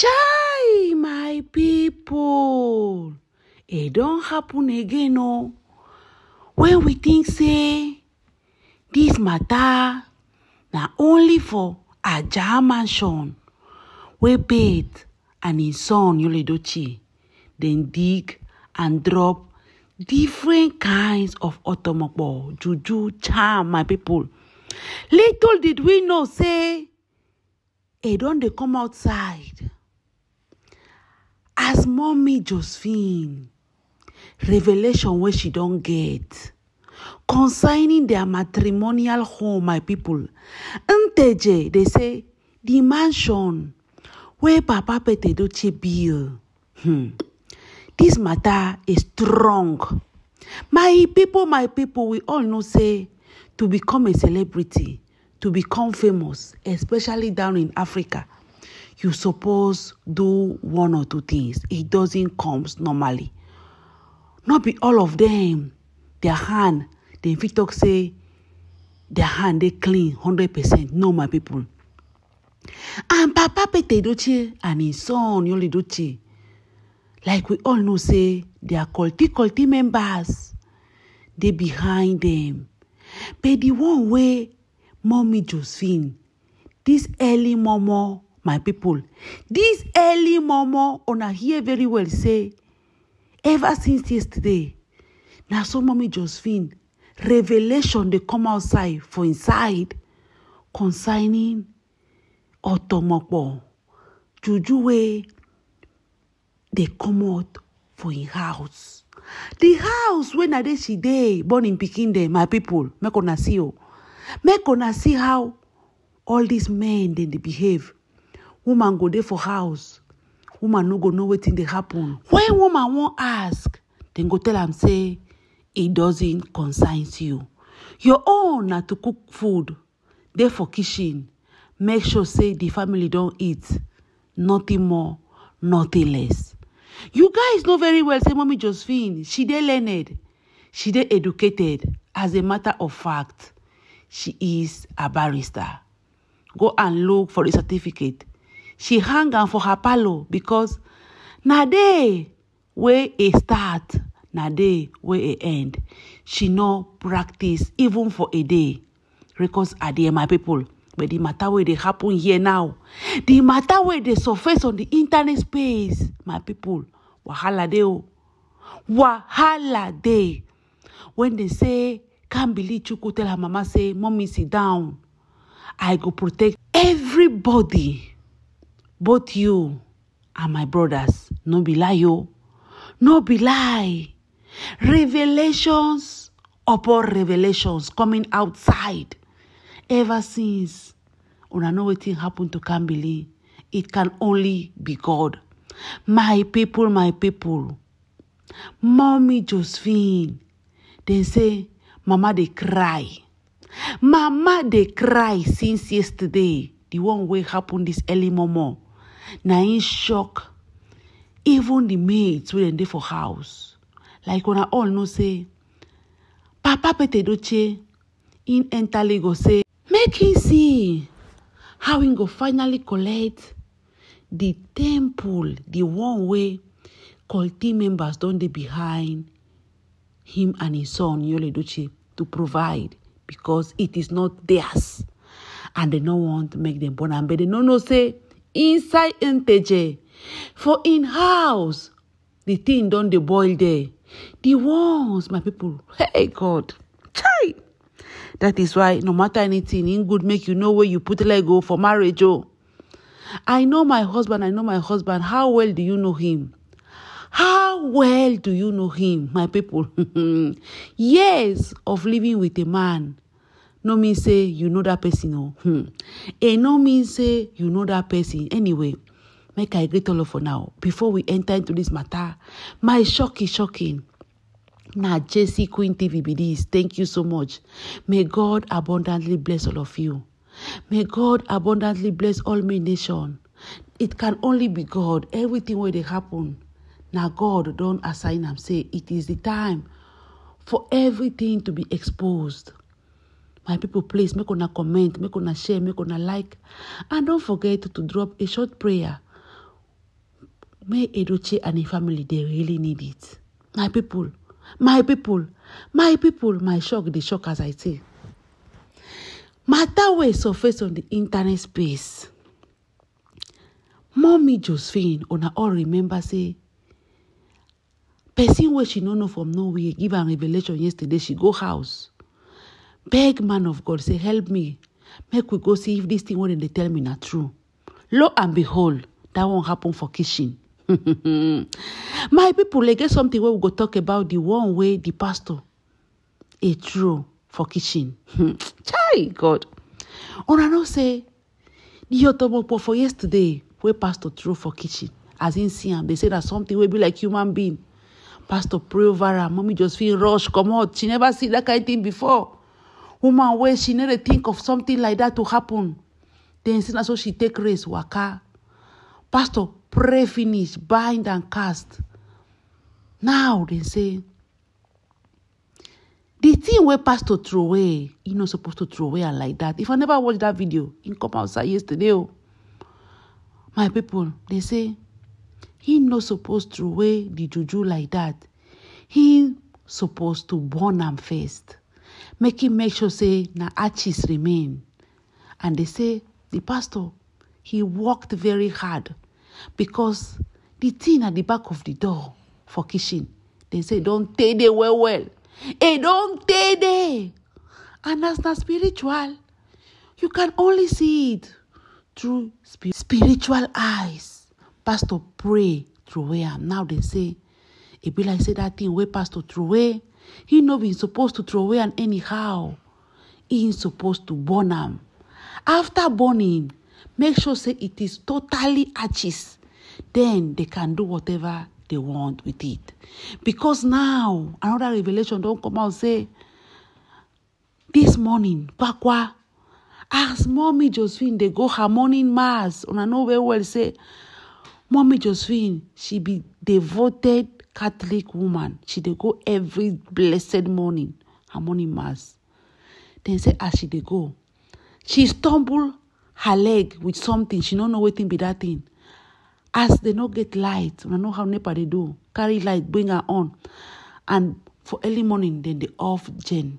Chai, my people. It don't happen again, oh. When we think say this matter na only for Aja mansion wey Beth and him son Yul Edochie dem dig and drop different kinds of otomokpo, juju, charm, my people. Little did we know say e don dey come outside as mommy Josephine revelation wey she don get concerning their matrimonial home my people? Nteje dey say the mansion wey papa Pete Edochie build hmm, this matter is strong. My people my people we all know say to become a celebrity to become famous especially down in africa you suppose do one or two things. It doesn't come normally. Not be all of them. Their hand dem fit talk say their hand dey clean hundred percent. No my people. And papa Pete Edochie and him son Yul Edochie like we all know say their culti culti members. Dey behind them. But the one wey mommy Josephine this early momo my people. This early momo una hear very well say ever since yesterday na so mommy Josephine revelation dey come outside for inside concerning otomokpo. Juju wey come out for in house. The house when there she day born in pikin dem my people make una see o make una see how all these men dem dey behave woman go dey for house. Woman no go know wetin dey happen. When woman wan ask dem go tell am say e doesn't concern you. Your own na to cook food dey for kitchen. Make sure say the family don eat nothing more nothing less. You guys know very well say mommy josephine she dey learned. She dey educated. As a matter of fact she is a barrister. Go and look for the certificate she hang am for her parlour because na day wey e start na day wey e end. She no practice even for a day. Records are there my people. But the matter wey dey happen here now the matter wey dey surface on the internet space my people wahala dey o wahala dey. When they say can't kambili chukwu tell her mama say mommy sit down. I go protect everybody both you and my brothers no be lie o no be lie. Revelations upon revelations coming outside. Ever since una know wetin happened to kambili. It can only be god. My people my people. Mommy josephine they say mama they cry. Mama dey cry since yesterday. The one wey happen this early momo na shock. Even the maids wey dem dey for house like una all know say papa Pete Edochie im enter lagos say make im see how im go finally collect the temple the one wey culti members don dey behind him and his son Yul Edochie to provide because it is not theirs and they no want make dem burn am. But they no know say inside nteje for in house the thing don dey boil there. The ones my people hey god. Chai! That is why no matter anything im good make you know where you put leg o for marriage oh. I know my husband i know my husband. How well do you know him? How well do you know him my people? Years of living with a man no mean say you know that person o hmm. e no mean say you know that person. Anyway make i greet all of for now. Before we enter into this matter my shocking shocking. Na Jessy queen tv be thank you so much. May god abundantly bless all of you. May god abundantly bless all my nation. It can only be god. Everything wey dey happen na god don assign am. Say it is the time for everything to be exposed my people please make una comment make una share make una like and don't forget to drop a short prayer May Edochie and his family, they really need it. My people, my people, my people, my shock, the shock as I say. Matter wey surface on the internet space. Mommy Josephine, una all remember say, person where she no know from nowhere give am revelation yesterday, she go house. Beg man of God, say, help me. Make we go see if this thing dem dey tell me na true. Lo and behold, that won't happen for kitchen. My people, e get something where we go talk about the one way the pastor e true for kitchen. Chai God. Una know say the otomopo for yesterday wey pastor true for kitchen as in see they say that something will be like human being. Pastor pray over am, mommy just feel rush come out. She never see that kind of thing before. Woman wey she dey think of something like that to happen. Then see na so she take race waka. Pastor pray finish, bind and cast. Now they say the thing wey pastor throw away, he no suppose to throw away am like that. If I never watch that video, he come outside yesterday o. My people, they say he no suppose throw away the juju like that. He suppose to burn am first. Make him make sure say na ashes remain. And they say the pastor, he worked very hard because the thing at the back of the door for kitchen, they say don't tey there well well. Eh, don't tey there. And as na spiritual, you can only see it through spi- spiritual eyes. Pastor pray through am. Now they say, e be like say that thing wey pastor through away, he no been supposed to throw away and anyhow. He supposed to burn am. After burning, make sure say it is totally ashes. Then they can do whatever they want with it. Because now another revelation don't come out say this morning kpakwa as mommy josephine dey go her morning mass una know very well say mommy josephine she be devoted catholic woman she dey go every blessed morning her morning mass. Dem say as she dey go she stumble her leg with something she no know wetin be that thing. As they no get light una know how nepa dey do carry light bring her on. And for early morning dem dey off gen.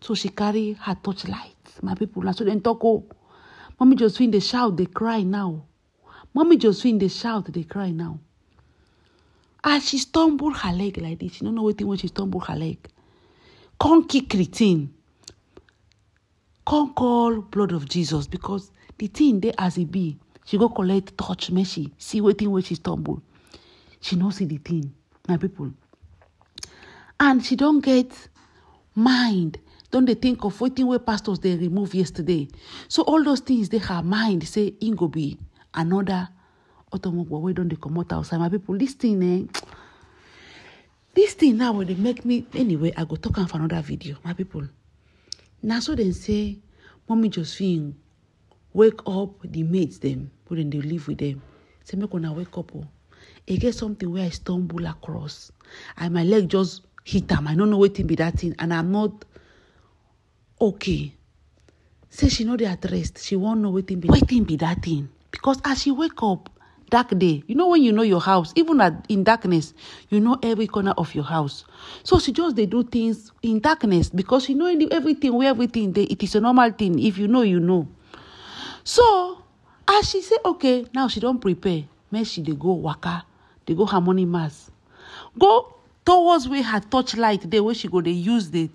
So she carry her torch light. my people so dem talk oh. mommy just josephine dey shout dey cry now. Mommy just josephine dey shout dey cry now as she stumble her leg like this she no know wetin when she stumble her leg. Come kick the thing. Come call blood of jesus because the thing dey as e be she go collect touch make she see wetin wey she stumble. She no see the thing my people. And she don get mind. Don dey think of wetin wey pastors dey remove yesterday. So all those things dey her mind say go be another otomogbo wey don dey comot outside? My people this thing eh? This thing now wey dey make me anyway i go talk am for another video my people. Na so dem say mommy josephine wake up the mates dem wey dem dey live with dem. Say make una wake up o e get something wey i stumble across. And my leg just hit am. I no know wetin be that thing and i'm not okay. Say she no dey at rest. She wan know wetin be wetin be that thing? Because as she wake up dark day. You know when you know your house even at in darkness you know every corner of your house. So she just they do things in darkness because she know everything where everything dey it is a normal thing. If you know you know. So as she say okay now she don't prepare. Make she dey go waka dey go her morning mass. Go towards where her torchlight dey wey she go dey use the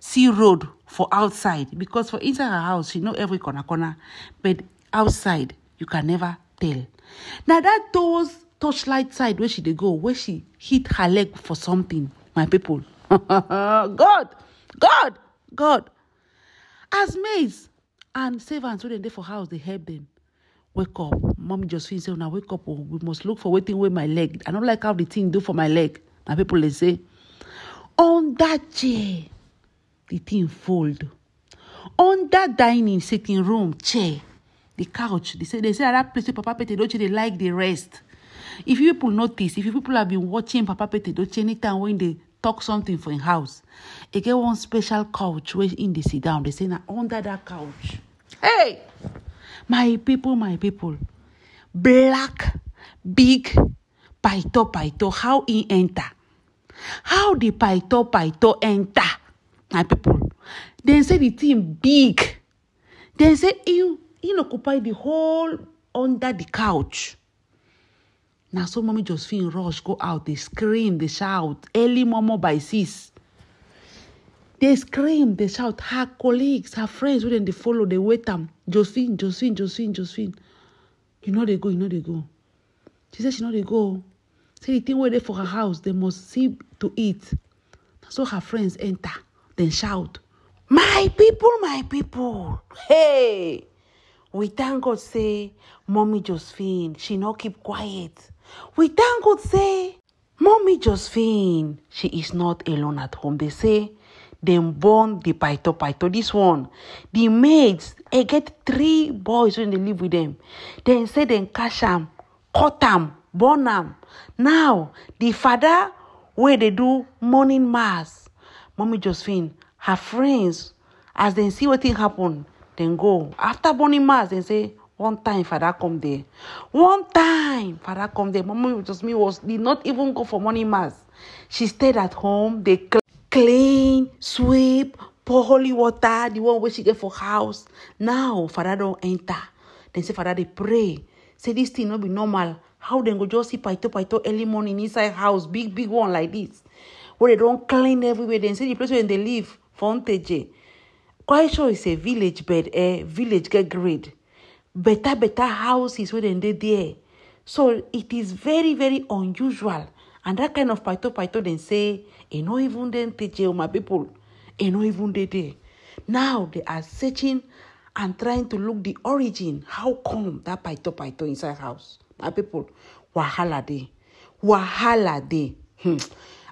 sea road for outside. Because for inside her house she know every corner corner. But outside you can never tell na that towards torchlight side wey she go wey she hit her leg for something my people. God god god. As maids and servants wey dem dey for house dey help dem wake up. Mommy josephine say una wake up o we must look for wetin wey my leg i no like how the thing do for my leg. My people dey say on that chair the thing fold. On that dining sitting room chair the couch. They say they say that place wey papa pete doche dey like the rest. If you people notice if you people have been watching papa pete doche anytime him dey talk something for him house e get one special couch wey him dey sit down. They say now under that couch. Hey! My people my people black big paito paito how he enter? How the paito paito enter? My people dem say the thing big. Dem say e occupy the whole under the couch. Na so mommy josephine rush go out They scream they shout. Early momo by six. They scream they shout. Her colleagues her friends dem dey follow dey wait them. josephine josephine josephine josephine. You know they go you know they go. She say she no dey go. Say the thing wey dey for her house they must see to eat so her friends enter then shout. My people my people. Hey we thank god say mommy josephine she no keep quiet. We thank god say mommy josephine she is not alone at home. They say dem born the paito paito. This one the maids e get three boys when they live with them. dem say dem catch am cut am now the father wey they do morning mass mommy josephine her friends as they see wetin happen dem go. After morning mass dem say one time father come there. One time father come there. Mommy me was did not even go for morning mass. She stayed at home. Dey clean sweep pour holy water the one wey she get for house. Now father don't enter. Then say father dey pray. Say this thing no be normal. How dem go just see paito paito early morning inside house big big one like this. Where they don't clean everywhere. Dem say the place wey they live for nteje kwaisho is a village but eh? Village get grade. Better better houses dem dey there. So it is very very unusual. And that kind of paito paito dem say e no even nteje o my people. E no even they there. Now they are searching and trying to look the origin. How come that paito paito inside house? My people wahala dey. Wahala dey. Hmm.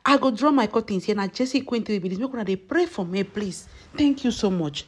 I go draw my curtains here na Jessy be this make una dey pray for me please. Thank you so much